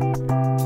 Música